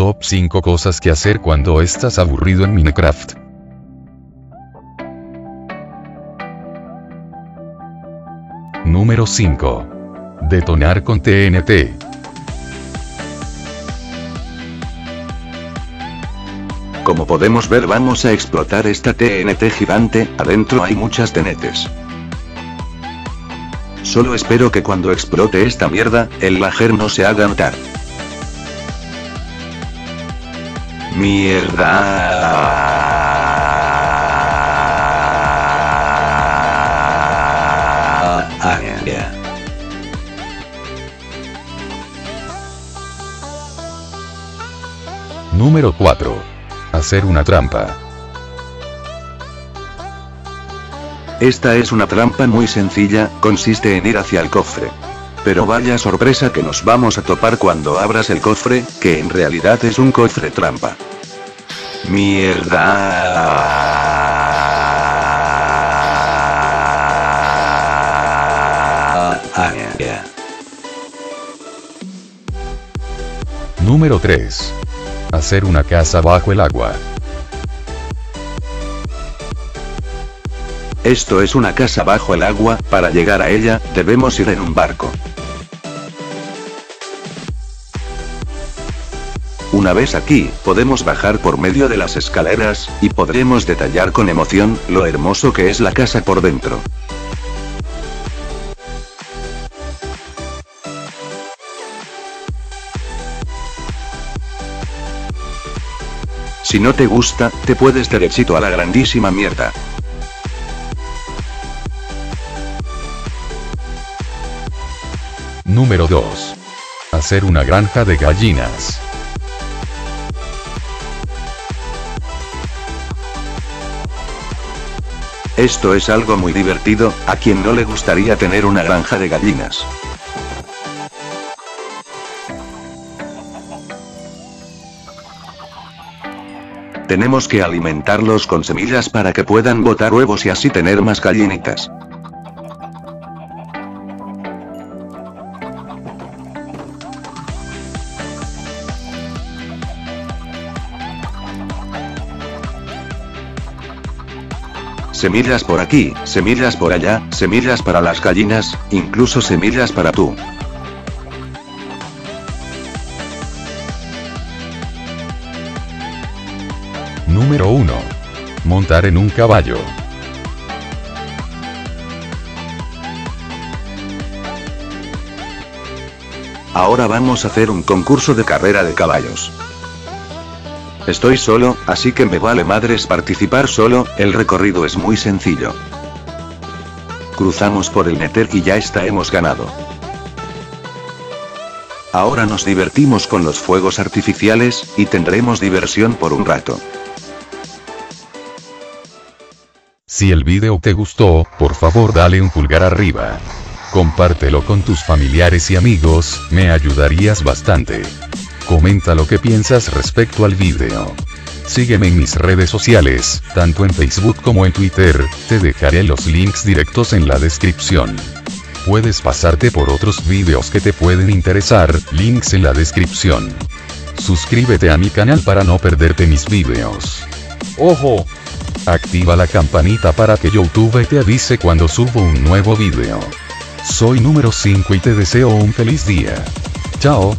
Top 5 cosas que hacer cuando estás aburrido en Minecraft. Número 5. Detonar con TNT. Como podemos ver vamos a explotar esta TNT gigante, adentro hay muchas TNTs. Solo espero que cuando explote esta mierda, el lager no se haga notar. Mierda. Ah, yeah. Número 4. Hacer una trampa. Esta es una trampa muy sencilla, consiste en ir hacia el cofre. Pero vaya sorpresa que nos vamos a topar cuando abras el cofre, que en realidad es un cofre trampa. Mierda. Ah, yeah. Número 3. Hacer una casa bajo el agua. Esto es una casa bajo el agua, para llegar a ella, debemos ir en un barco. Una vez aquí, podemos bajar por medio de las escaleras, y podremos detallar con emoción, lo hermoso que es la casa por dentro. Si no te gusta, te puedes derechito a la grandísima mierda. Número 2. Hacer una granja de gallinas. Esto es algo muy divertido, a quien no le gustaría tener una granja de gallinas. Tenemos que alimentarlos con semillas para que puedan botar huevos y así tener más gallinitas. Semillas por aquí, semillas por allá, semillas para las gallinas, incluso semillas para tú. Número 1. Montar en un caballo. Ahora vamos a hacer un concurso de carrera de caballos. Estoy solo, así que me vale madres participar solo, el recorrido es muy sencillo. Cruzamos por el Nether y ya está hemos ganado. Ahora nos divertimos con los fuegos artificiales, y tendremos diversión por un rato. Si el video te gustó, por favor dale un pulgar arriba. Compártelo con tus familiares y amigos, me ayudarías bastante. Comenta lo que piensas respecto al video. Sígueme en mis redes sociales, tanto en Facebook como en Twitter, te dejaré los links directos en la descripción. Puedes pasarte por otros videos que te pueden interesar, links en la descripción. Suscríbete a mi canal para no perderte mis videos. ¡Ojo! Activa la campanita para que YouTube te avise cuando subo un nuevo video. Soy número 5 y te deseo un feliz día. Chao.